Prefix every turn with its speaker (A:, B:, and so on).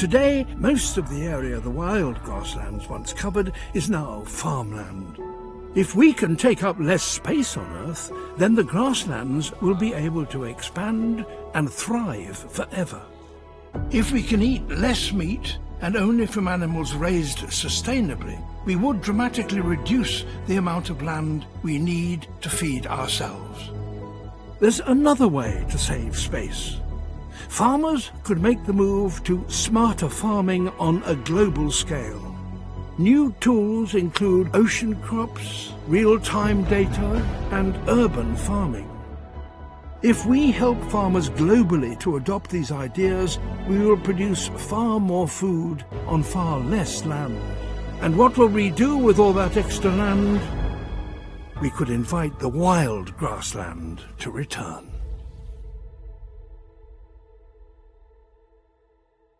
A: Today, most of the area the wild grasslands once covered is now farmland. If we can take up less space on Earth, then the grasslands will be able to expand and thrive forever. If we can eat less meat, and only from animals raised sustainably, we would dramatically reduce the amount of land we need to feed ourselves. There's another way to save space. Farmers could make the move to smarter farming on a global scale. New tools include ocean crops, real-time data and urban farming. If we help farmers globally to adopt these ideas, we will produce far more food on far less land. And what will we do with all that extra land? We could invite the wild grassland to return.